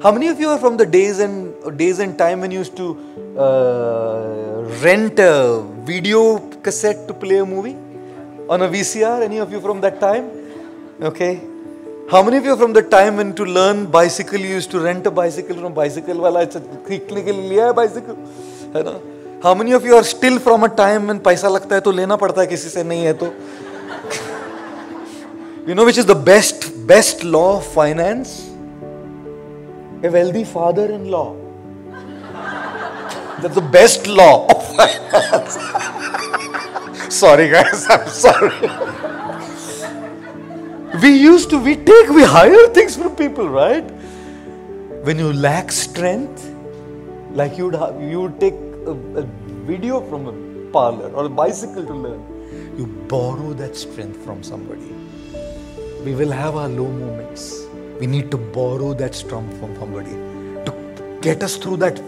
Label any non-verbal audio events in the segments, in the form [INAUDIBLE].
How many of you are from the days and days and time when you used to uh, rent a video cassette to play a movie on a VCR? Any of you from that time? Okay. How many of you are from the time when to learn bicycle you used to rent a bicycle from bicycle wala सीखने के लिए लिया है bicycle है ना How many of you are still from a time when पैसा लगता है तो लेना पड़ता है किसी से नहीं है तो [LAUGHS] You know which is the best best law of finance? a wealthy father-in-law. That's the best law [LAUGHS] sorry guys, I'm sorry. we used to, we take, we hire things from people, right? When you lack strength, like you'd have, you would take a, a video from a parlor or a bicycle to learn. You borrow that strength from somebody. We will have our low moments. We need to borrow that strength from somebody to get us through that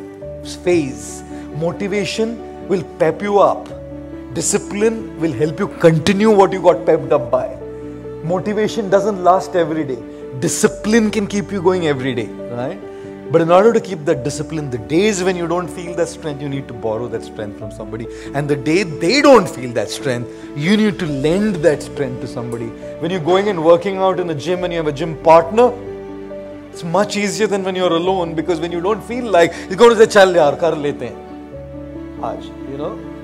phase. Motivation will pep you up. Discipline will help you continue what you got pepped up by. Motivation doesn't last every day. Discipline can keep you going every day, right? But in order to keep that discipline, the days when you don't feel that strength, you need to borrow that strength from somebody. And the day they don't feel that strength, you need to lend that strength to somebody. When you're going and working out in the gym and you have a gym partner, it's much easier than when you're alone because when you don't feel like, you go to the chal yaar, kar lete. Aaj, you know?